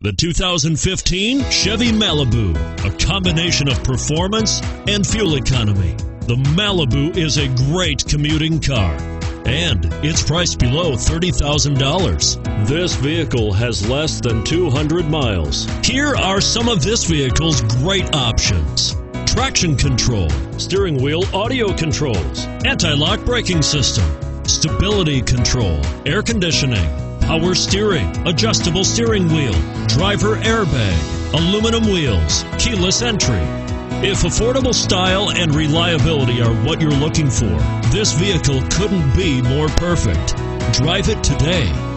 The 2015 Chevy Malibu, a combination of performance and fuel economy. The Malibu is a great commuting car and it's priced below $30,000. This vehicle has less than 200 miles. Here are some of this vehicle's great options. Traction control, steering wheel audio controls, anti-lock braking system, stability control, air conditioning, power steering, adjustable steering wheel, driver airbag, aluminum wheels, keyless entry. If affordable style and reliability are what you're looking for, this vehicle couldn't be more perfect. Drive it today.